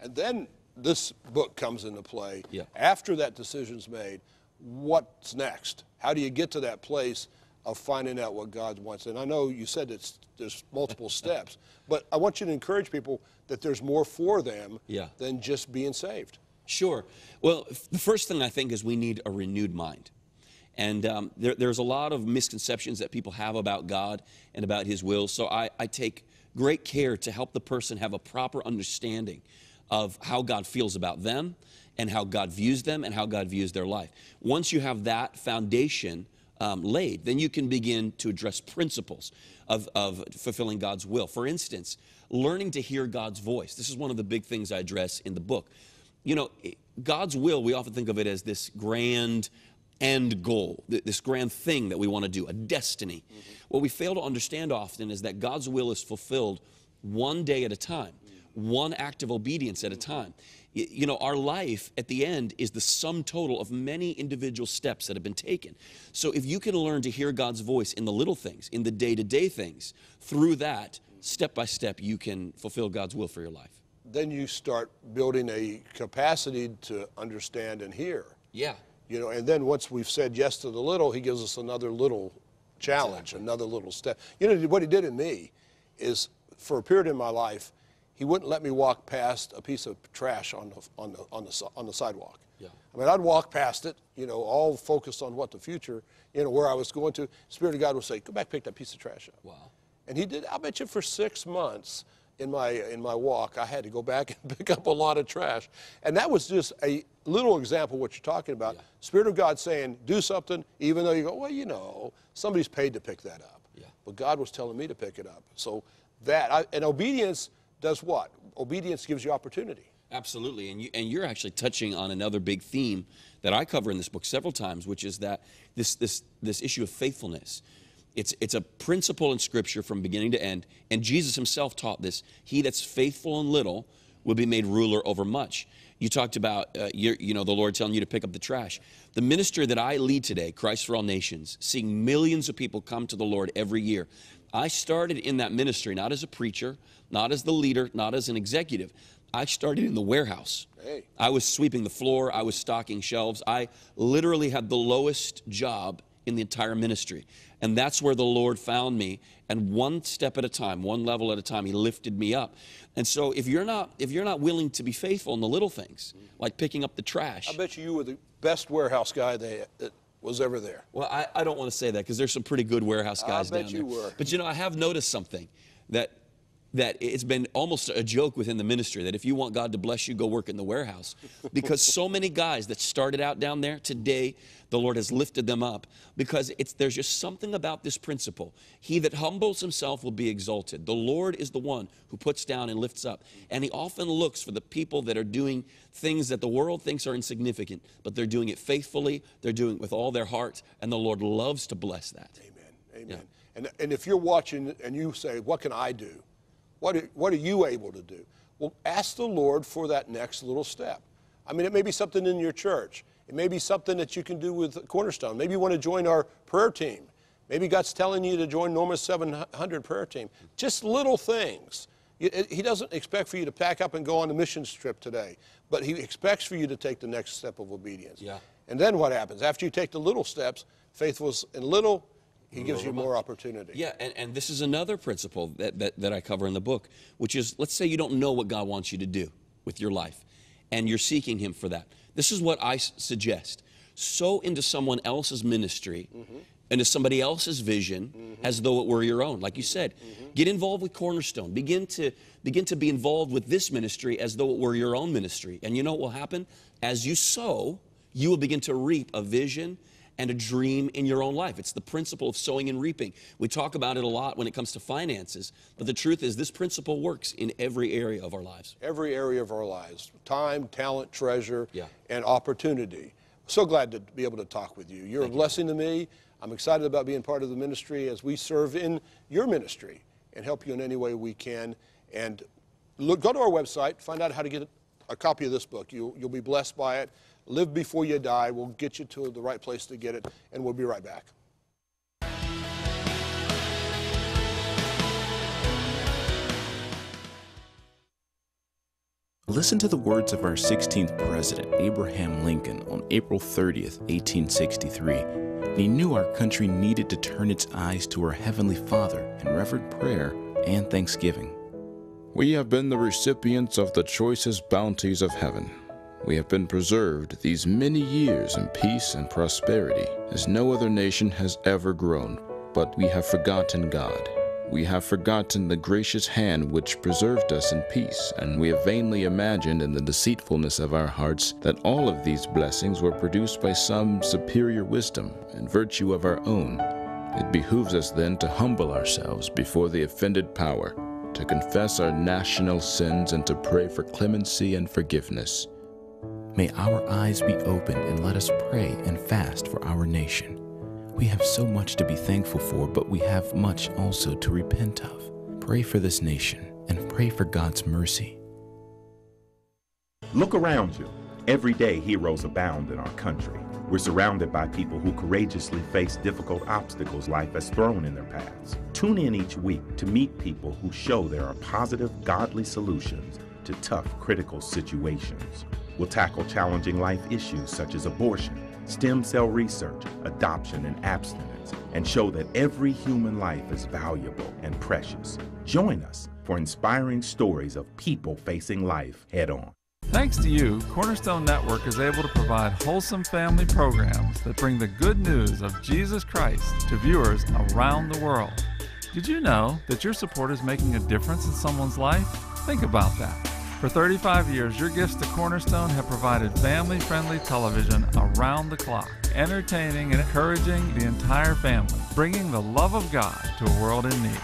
[SPEAKER 2] And then this book comes into play.
[SPEAKER 14] Yeah.
[SPEAKER 2] After that decision's made, what's next? How do you get to that place of finding out what God wants? And I know you said it's there's multiple steps, but I want you to encourage people that there's more for them
[SPEAKER 14] Yeah.
[SPEAKER 2] than just being saved.
[SPEAKER 14] Sure. Well, the first thing I think is we need a renewed mind. And um, there, there's a lot of misconceptions that people have about God and about His will. So I, I take great care to help the person have a proper understanding of how God feels about them and how God views them and how God views their life. Once you have that foundation um, laid, then you can begin to address principles of, of fulfilling God's will. For instance, learning to hear God's voice. This is one of the big things I address in the book. You know, God's will, we often think of it as this grand end goal, this grand thing that we want to do, a destiny. What we fail to understand often is that God's will is fulfilled one day at a time, one act of obedience at a time. You know, our life at the end is the sum total of many individual steps that have been taken. So if you can learn to hear God's voice in the little things, in the day to day things, through that, step by step, you can fulfill God's will for your life.
[SPEAKER 2] Then you start building a capacity to understand and hear.
[SPEAKER 14] Yeah.
[SPEAKER 2] You know, and then once we've said yes to the little, he gives us another little challenge, another little step. You know, what he did in me is for a period in my life, he wouldn't let me walk past a piece of trash on the, on the, on the, on the sidewalk.
[SPEAKER 14] Yeah.
[SPEAKER 2] I mean, I'd walk past it, you know, all focused on what the future, you know, where I was going to. Spirit of God would say, go back, pick that piece of trash up.
[SPEAKER 14] Wow.
[SPEAKER 2] And he did, I bet you for six months in my, in my walk, I had to go back and pick up a lot of trash. And that was just a little example of what you're talking about. Spirit of God saying, do something, even though you go, well, you know, somebody's paid to pick that up.
[SPEAKER 14] Yeah.
[SPEAKER 2] But God was telling me to pick it up. So that. I, and obedience does what? Obedience gives you opportunity.
[SPEAKER 14] Absolutely, and you and you're actually touching on another big theme that I cover in this book several times, which is that this this this issue of faithfulness. It's it's a principle in Scripture from beginning to end, and Jesus Himself taught this. He that's faithful in little will be made ruler over much. You talked about uh, you, you know the Lord telling you to pick up the trash. The minister that I lead today, Christ for All Nations, seeing millions of people come to the Lord every year. I started in that ministry not as a preacher, not as the leader, not as an executive. I started in the warehouse.
[SPEAKER 2] Hey.
[SPEAKER 14] I was sweeping the floor, I was stocking shelves. I literally had the lowest job in the entire ministry. And that's where the Lord found me. And one step at a time, one level at a time, He lifted me up. And so if you're not if you're not willing to be faithful in the little things, like picking up the trash.
[SPEAKER 2] I bet you you were the best warehouse guy they, that was ever there.
[SPEAKER 14] Well, I, I don't want to say that because there's some pretty good warehouse guys I
[SPEAKER 2] bet
[SPEAKER 14] down
[SPEAKER 2] you
[SPEAKER 14] there.
[SPEAKER 2] were.
[SPEAKER 14] But you know, I have noticed something that that it's been almost a joke within the ministry that if you want God to bless you, go work in the warehouse. Because so many guys that started out down there, today the Lord has lifted them up because it's there's just something about this principle. He that humbles himself will be exalted. The Lord is the one who puts down and lifts up. And he often looks for the people that are doing things that the world thinks are insignificant, but they're doing it faithfully, they're doing it with all their heart, and the Lord loves to bless that.
[SPEAKER 2] Amen. And, and if you're watching and you say, What can I do? What are, what are you able to do? Well, ask the Lord for that next little step. I mean, it may be something in your church, it may be something that you can do with Cornerstone. Maybe you want to join our prayer team. Maybe God's telling you to join Norma's 700 prayer team. Just little things. He doesn't expect for you to pack up and go on a missions trip today, but He expects for you to take the next step of obedience.
[SPEAKER 14] Yeah.
[SPEAKER 2] And then what happens? After you take the little steps, faithful in little, He gives you more opportunity.
[SPEAKER 14] Yeah, and, and this is another principle that, that, that I cover in the book, which is let's say you don't know what God wants you to do with your life, and you're seeking Him for that. This is what I s- suggest sow into someone else's ministry, mm-hmm. into somebody else's vision, mm-hmm. as though it were your own. Like you said, mm-hmm. get involved with Cornerstone. Begin to, begin to be involved with this ministry as though it were your own ministry. And you know what will happen? As you sow, you will begin to reap a vision and a dream in your own life. It's the principle of sowing and reaping. We talk about it a lot when it comes to finances, but the truth is, this principle works in every area of our lives.
[SPEAKER 2] Every area of our lives time, talent, treasure,
[SPEAKER 14] Yeah.
[SPEAKER 2] and opportunity. So glad to be able to talk with you. You're a blessing to me. I'm excited about being part of the ministry as we serve in your ministry and help you in any way we can. And look, go to our website, find out how to get a copy of this book. You'll, you'll be blessed by it. Live before you die. We'll get you to the right place to get it, and we'll be right back.
[SPEAKER 15] Listen to the words of our 16th president, Abraham Lincoln, on April 30th, 1863. He knew our country needed to turn its eyes to our Heavenly Father in reverent prayer and thanksgiving.
[SPEAKER 16] We have been the recipients of the choicest bounties of heaven. We have been preserved these many years in peace and prosperity, as no other nation has ever grown. But we have forgotten God. We have forgotten the gracious hand which preserved us in peace, and we have vainly imagined in the deceitfulness of our hearts that all of these blessings were produced by some superior wisdom and virtue of our own. It behooves us then to humble ourselves before the offended power, to confess our national sins, and to pray for clemency and forgiveness.
[SPEAKER 15] May our eyes be opened and let us pray and fast for our nation. We have so much to be thankful for, but we have much also to repent of. Pray for this nation and pray for God's mercy.
[SPEAKER 17] Look around you. Every day, heroes abound in our country. We're surrounded by people who courageously face difficult obstacles life has thrown in their paths. Tune in each week to meet people who show there are positive, godly solutions to tough, critical situations. We'll tackle challenging life issues such as abortion, stem cell research, adoption, and abstinence, and show that every human life is valuable and precious. Join us for inspiring stories of people facing life head on.
[SPEAKER 18] Thanks to you, Cornerstone Network is able to provide wholesome family programs that bring the good news of Jesus Christ to viewers around the world. Did you know that your support is making a difference in someone's life? Think about that. For 35 years, your gifts to Cornerstone have provided family friendly television around the clock, entertaining and encouraging the entire family, bringing the love of God to a world in need.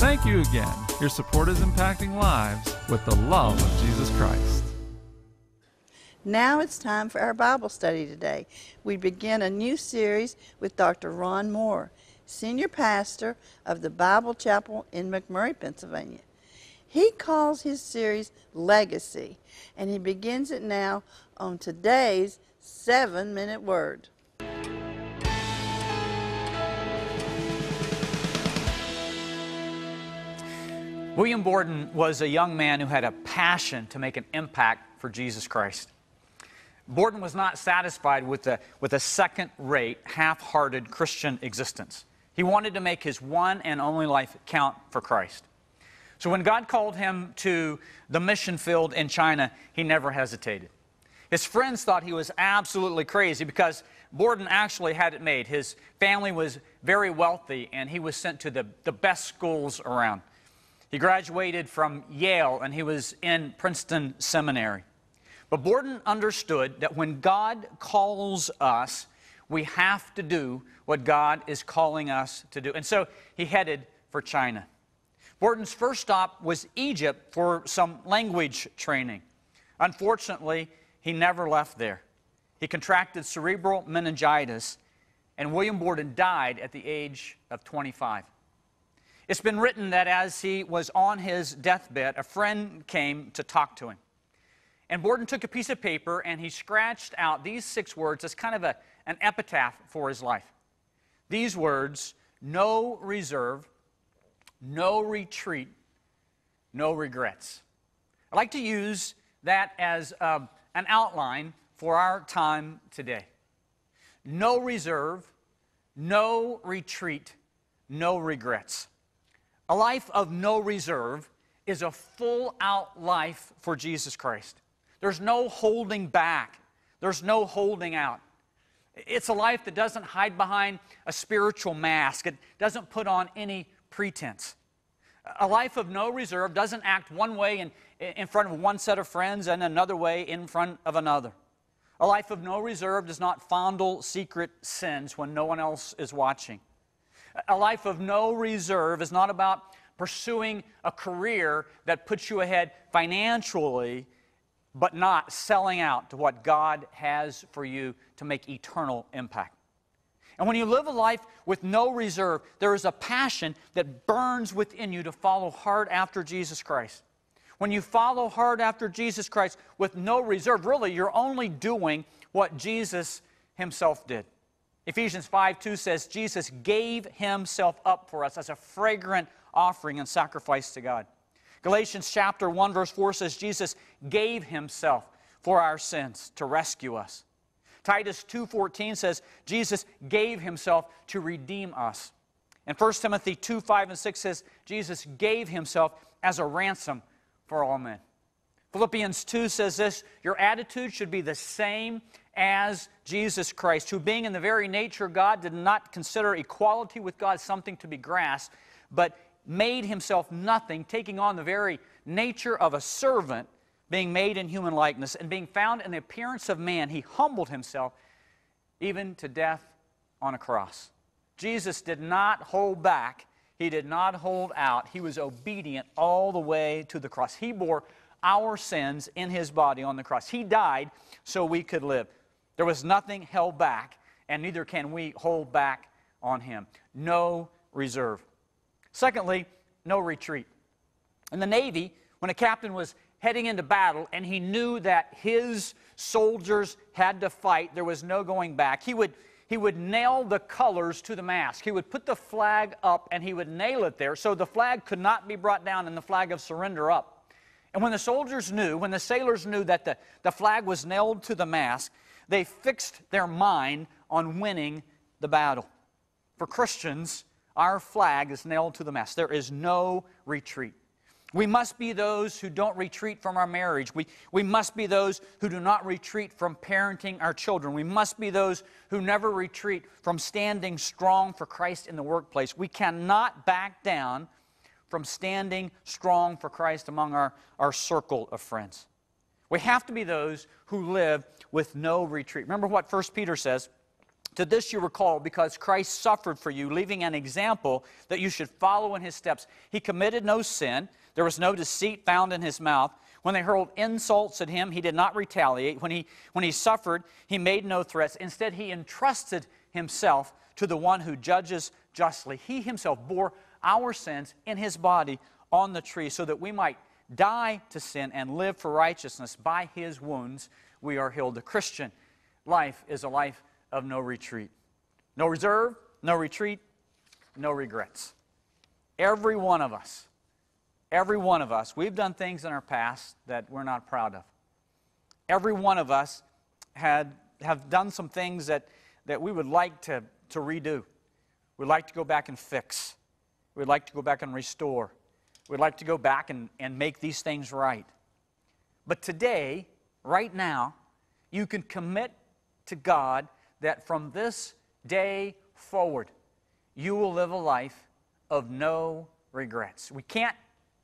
[SPEAKER 18] Thank you again. Your support is impacting lives with the love of Jesus Christ.
[SPEAKER 5] Now it's time for our Bible study today. We begin a new series with Dr. Ron Moore, Senior Pastor of the Bible Chapel in McMurray, Pennsylvania. He calls his series Legacy, and he begins it now on today's seven minute word.
[SPEAKER 19] William Borden was a young man who had a passion to make an impact for Jesus Christ. Borden was not satisfied with a, with a second rate, half hearted Christian existence. He wanted to make his one and only life count for Christ. So when God called him to the mission field in China, he never hesitated. His friends thought he was absolutely crazy because Borden actually had it made. His family was very wealthy and he was sent to the, the best schools around. He graduated from Yale and he was in Princeton Seminary. But Borden understood that when God calls us, we have to do what God is calling us to do. And so he headed for China. Borden's first stop was Egypt for some language training. Unfortunately, he never left there. He contracted cerebral meningitis, and William Borden died at the age of 25. It's been written that as he was on his deathbed, a friend came to talk to him. And Borden took a piece of paper and he scratched out these six words as kind of a, an epitaph for his life. These words no reserve, no retreat, no regrets. I'd like to use that as um, an outline for our time today. No reserve, no retreat, no regrets. A life of no reserve is a full out life for Jesus Christ. There's no holding back, there's no holding out. It's a life that doesn't hide behind a spiritual mask, it doesn't put on any pretense. A life of no reserve doesn't act one way in, in front of one set of friends and another way in front of another. A life of no reserve does not fondle secret sins when no one else is watching. A life of no reserve is not about pursuing a career that puts you ahead financially, but not selling out to what God has for you to make eternal impact. And when you live a life with no reserve, there is a passion that burns within you to follow hard after Jesus Christ. When you follow hard after Jesus Christ with no reserve, really, you're only doing what Jesus himself did. Ephesians 5 2 says, Jesus gave himself up for us as a fragrant offering and sacrifice to God. Galatians chapter 1 verse 4 says Jesus gave himself for our sins to rescue us. Titus 2:14 says Jesus gave himself to redeem us. And 1 Timothy 2 5 and 6 says Jesus gave himself as a ransom for all men. Philippians 2 says this Your attitude should be the same as Jesus Christ, who, being in the very nature of God, did not consider equality with God something to be grasped, but made himself nothing, taking on the very nature of a servant, being made in human likeness, and being found in the appearance of man, he humbled himself even to death on a cross. Jesus did not hold back, he did not hold out. He was obedient all the way to the cross. He bore our sins in his body on the cross. He died so we could live. There was nothing held back, and neither can we hold back on him. No reserve. Secondly, no retreat. In the Navy, when a captain was heading into battle and he knew that his soldiers had to fight, there was no going back, he would, he would nail the colors to the mast. He would put the flag up and he would nail it there so the flag could not be brought down and the flag of surrender up. And when the soldiers knew, when the sailors knew that the, the flag was nailed to the mast, they fixed their mind on winning the battle. For Christians, our flag is nailed to the mast. There is no retreat. We must be those who don't retreat from our marriage. We, we must be those who do not retreat from parenting our children. We must be those who never retreat from standing strong for Christ in the workplace. We cannot back down from standing strong for Christ among our, our circle of friends. We have to be those who live with no retreat. Remember what 1 Peter says To this you recall, because Christ suffered for you, leaving an example that you should follow in his steps. He committed no sin, there was no deceit found in his mouth. When they hurled insults at him, he did not retaliate. When he, when he suffered, he made no threats. Instead, he entrusted himself to the one who judges justly. He himself bore our sins in his body on the tree so that we might die to sin and live for righteousness. By his wounds, we are healed. The Christian life is a life of no retreat. No reserve, no retreat, no regrets. Every one of us, every one of us, we've done things in our past that we're not proud of. Every one of us had, have done some things that, that we would like to, to redo. We'd like to go back and fix. We'd like to go back and restore. We'd like to go back and, and make these things right. But today, right now, you can commit to God that from this day forward, you will live a life of no regrets. We can't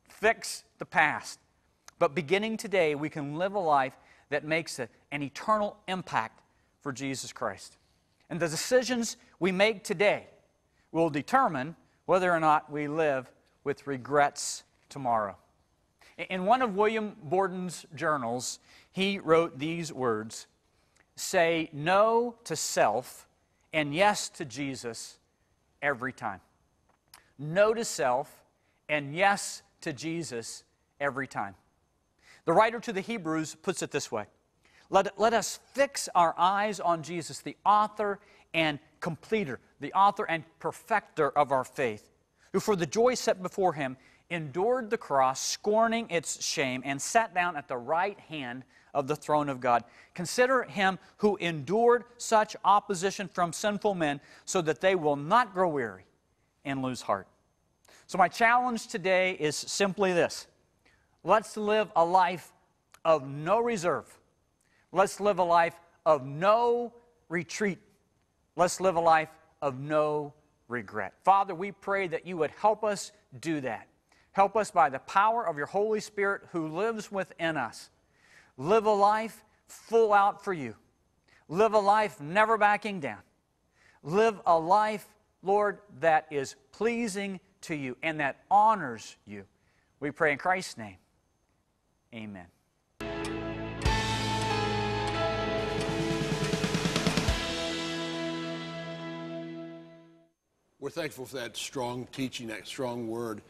[SPEAKER 19] fix the past, but beginning today, we can live a life that makes a, an eternal impact for Jesus Christ. And the decisions we make today will determine whether or not we live with regrets tomorrow. In one of William Borden's journals, he wrote these words say no to self and yes to Jesus every time. No to self and yes to Jesus every time. The writer to the Hebrews puts it this way let, let us fix our eyes on Jesus, the author and completer, the author and perfecter of our faith, who for the joy set before him endured the cross, scorning its shame, and sat down at the right hand of the throne of God. Consider him who endured such opposition from sinful men so that they will not grow weary and lose heart. So, my challenge today is simply this let's live a life of no reserve, let's live a life of no retreat, let's live a life of no regret. Father, we pray that you would help us do that. Help us by the power of your Holy Spirit who lives within us. Live a life full out for you. Live a life never backing down. Live a life, Lord, that is pleasing to you and that honors you. We pray in Christ's name. Amen.
[SPEAKER 20] We're thankful for that strong teaching, that strong word.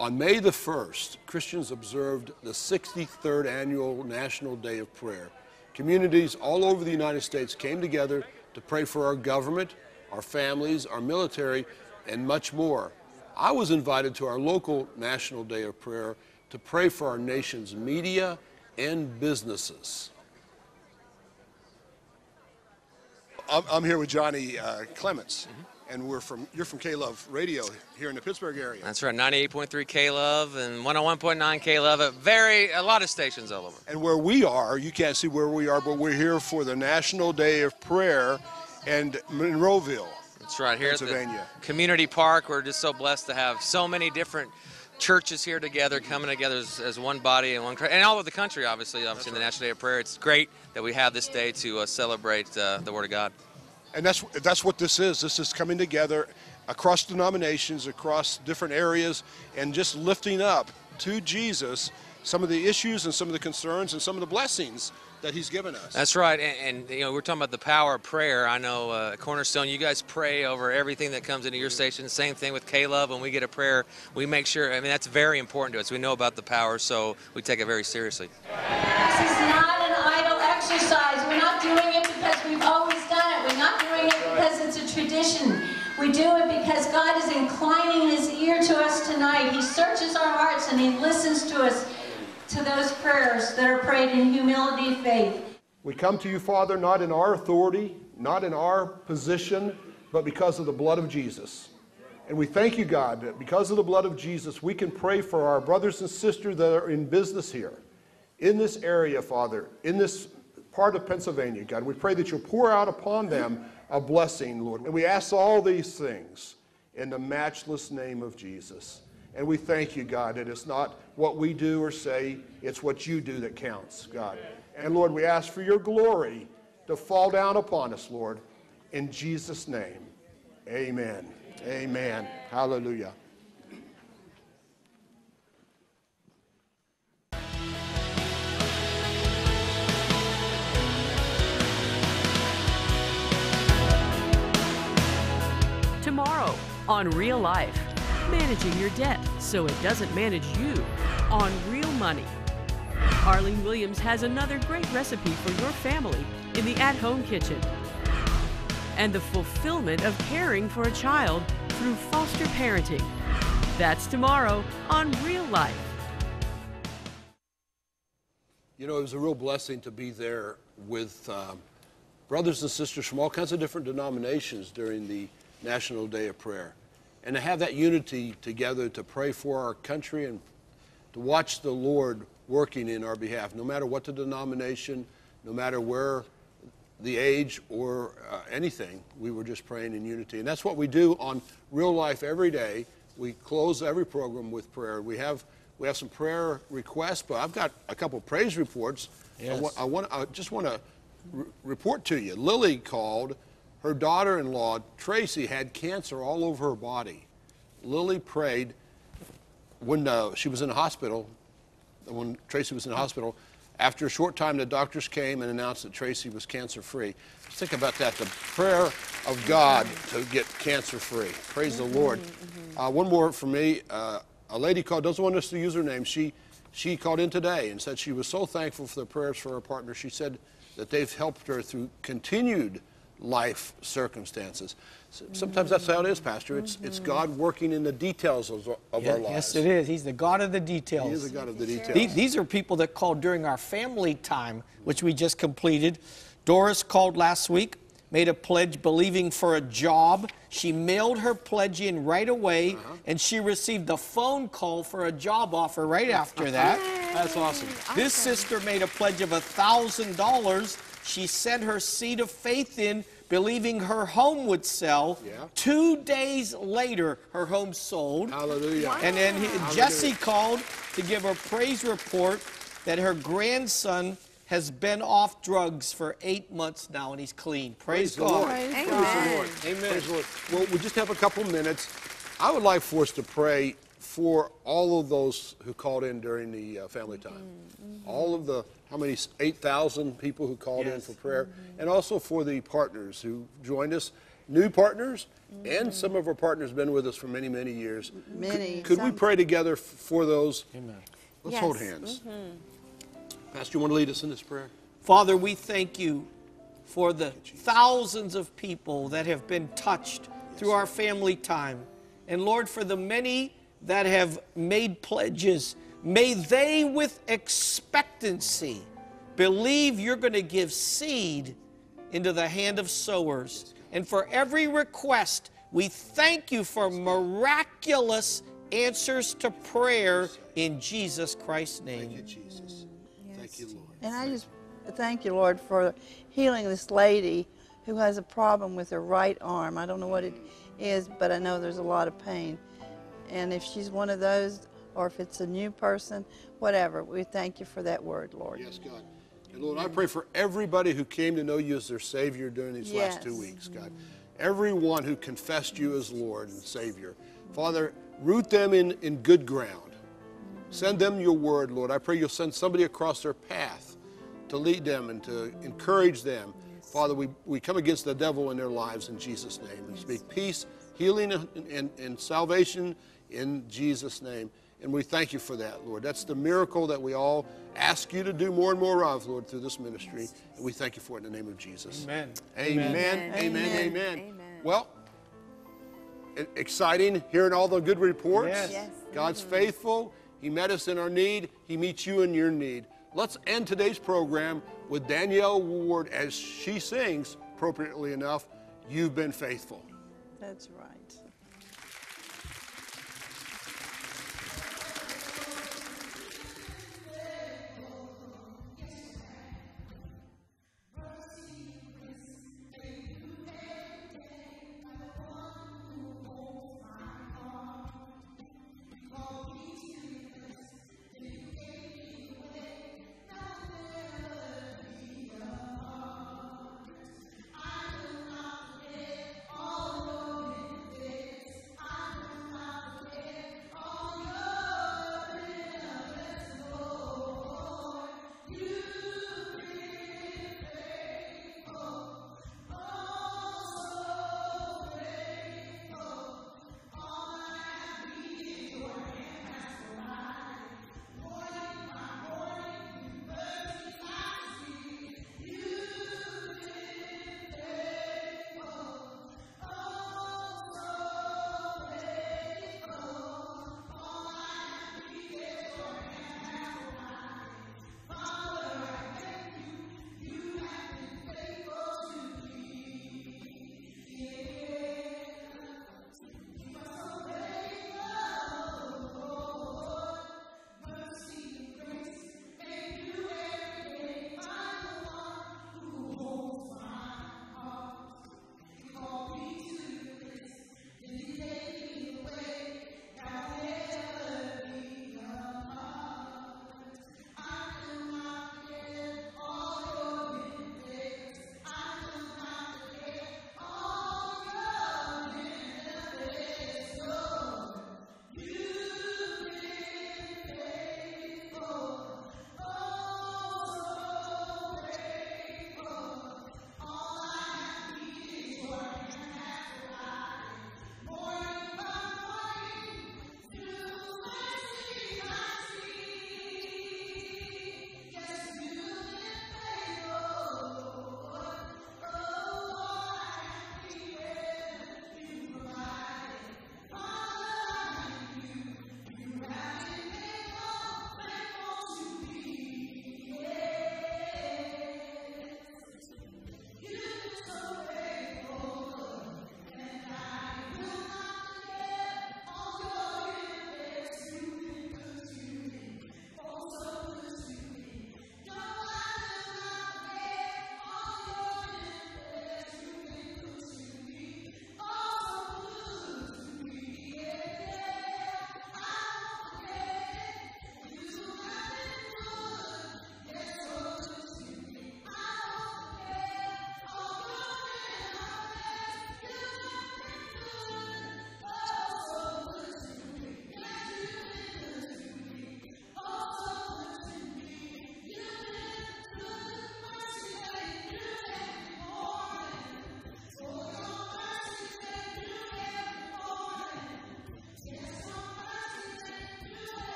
[SPEAKER 20] On May the 1st, Christians observed the 63rd annual National Day of Prayer. Communities all over the United States came together to pray for our government, our families, our military, and much more. I was invited to our local National Day of Prayer to pray for our nation's media and businesses.
[SPEAKER 2] I'm, I'm here with Johnny uh, Clements. Mm-hmm and we're from you're from K-Love Radio here in the Pittsburgh area.
[SPEAKER 21] That's right, 98.3 K-Love and 101.9 K-Love at very a lot of stations all over.
[SPEAKER 2] And where we are, you can't see where we are, but we're here for the National Day of Prayer and Monroeville.
[SPEAKER 21] That's right, here
[SPEAKER 2] Pennsylvania.
[SPEAKER 21] at the community park. We're just so blessed to have so many different churches here together, coming together as, as one body and one, and all over the country, obviously, obviously, right. the National Day of Prayer. It's great that we have this day to uh, celebrate uh, the Word of God
[SPEAKER 2] and that's that's what this is. This is coming together across denominations, across different areas, and just lifting up to Jesus some of the issues and some of the concerns and some of the blessings that He's given us.
[SPEAKER 21] That's right, and, and you know we're talking about the power of prayer. I know uh, Cornerstone, you guys pray over everything that comes into your station. Same thing with K-Love. When we get a prayer, we make sure. I mean, that's very important to us. We know about the power, so we take it very seriously.
[SPEAKER 10] This is not an idle exercise. We're not doing it because we've always done it. we're not doing it because it's a tradition. We do it because God is inclining his ear to us tonight. He searches our hearts and he listens to us, to those prayers that are prayed in humility faith.
[SPEAKER 2] We come to you, Father, not in our authority, not in our position, but because of the blood of Jesus. And we thank you, God, that because of the blood of Jesus, we can pray for our brothers and sisters that are in business here, in this area, Father, in this part of Pennsylvania, God. We pray that you'll pour out upon them a blessing, Lord. And we ask all these things in the matchless name of Jesus. And we thank you, God, that it's not what we do or say, it's what you do that counts, God. And Lord, we ask for your glory to fall down upon us, Lord.
[SPEAKER 22] In Jesus' name, amen. Amen. Hallelujah.
[SPEAKER 1] Tomorrow on Real Life, managing your debt so it doesn't manage you on Real Money. Arlene Williams has another great recipe for your family in the at home kitchen. And the fulfillment of caring for a child through foster parenting. That's tomorrow on Real Life.
[SPEAKER 2] You know, it was a real blessing to be there with um, brothers and sisters from all kinds of different denominations during the National Day of Prayer. And to have that unity together to pray for our country and to watch the Lord working in our behalf, no matter what the denomination, no matter where the age or uh, anything, we were just praying in unity. And that's what we do on real life every day. We close every program with prayer. We have we have some prayer requests, but I've got a couple praise reports.
[SPEAKER 4] Yes.
[SPEAKER 2] I, want, I, want, I just want to re- report to you. Lily called. Her daughter-in-law Tracy had cancer all over her body. Lily prayed when uh, she was in the hospital. When Tracy was in the hospital, after a short time, the doctors came and announced that Tracy was cancer free. Think about that the prayer of God to get cancer free. Praise the Lord. Uh, one more for me. Uh, a lady called, doesn't want us to use her name. She, she called in today and said she was so thankful for the prayers for her partner. She said that they've helped her through continued life circumstances. S- Sometimes that's how it is, Pastor. It's, it's God working in the details of, of
[SPEAKER 4] Yeah,
[SPEAKER 2] our lives.
[SPEAKER 4] Yes, it is. He's the God of the details.
[SPEAKER 2] He is the God of the details.
[SPEAKER 4] The- These are people that called during our family time, which we just completed. Doris called last week, made a pledge believing for a job. She mailed her pledge in right away,
[SPEAKER 2] Uh-huh.
[SPEAKER 4] and she received a phone call for a job offer right after that.
[SPEAKER 2] That's awesome.
[SPEAKER 4] This sister made a pledge of $1,000. She sent her seed of faith in, believing her home would sell. Two days later, her home sold.
[SPEAKER 2] Hallelujah.
[SPEAKER 4] And then he,
[SPEAKER 2] Hallelujah.
[SPEAKER 4] Jesse called to give a praise report that her grandson has been off drugs for eight months now and he's clean. Praise,
[SPEAKER 2] the
[SPEAKER 4] God.
[SPEAKER 2] Lord. Praise the Lord. Praise the Lord. Well, we just have a couple minutes. I would like for us to pray for all of those who called in during the uh, family time. All of the, how many, 8,000 people who called in for prayer. Mm-hmm. And also for the partners who joined us, new partners, and mm-hmm. some of our partners been with us for many, many years.
[SPEAKER 5] Many.
[SPEAKER 2] Could we pray together for those?
[SPEAKER 4] Amen.
[SPEAKER 2] Let's hold hands. Mm-hmm. Pastor, you want to lead us in this prayer?
[SPEAKER 4] Father, we thank you for the thousands of people that have been touched through our family time. And Lord, for the many that have made pledges, may they with expectancy believe you're going to give seed into the hand of sowers. And for every request, we thank you for miraculous answers to prayer in Jesus Christ's name. Thank you,
[SPEAKER 2] Jesus. Thank you, Lord.
[SPEAKER 5] And I just thank you, Lord, for healing this lady who has a problem with her right arm. I don't know what it is, but I know there's a lot of pain. And if she's one of those, or if it's a new person, whatever, we thank you for that word, Lord.
[SPEAKER 2] Yes, God. And Lord, I pray for everybody who came to know you as their Savior during these last two weeks, God. Everyone who confessed you as Lord and Savior. Father, root them in, in good ground. Send them your word, Lord. I pray you'll send somebody across their path to lead them and to encourage them. Father, we, we come against the devil in their lives in Jesus' name. We speak peace, healing, and, and, and salvation in Jesus' name. And we thank you for that, Lord. That's the miracle that we all ask you to do more and more of, Lord, through this ministry. And we thank you for it in the name of Jesus.
[SPEAKER 4] Amen.
[SPEAKER 2] Amen.
[SPEAKER 4] Amen.
[SPEAKER 2] Amen. Amen. Well, exciting hearing all the good reports.
[SPEAKER 4] Yes. Yes.
[SPEAKER 2] God's mm-hmm. faithful. He met us in our need. He meets you in your need. Let's end today's program with Danielle Ward as she sings, appropriately enough, You've Been Faithful.
[SPEAKER 5] That's right.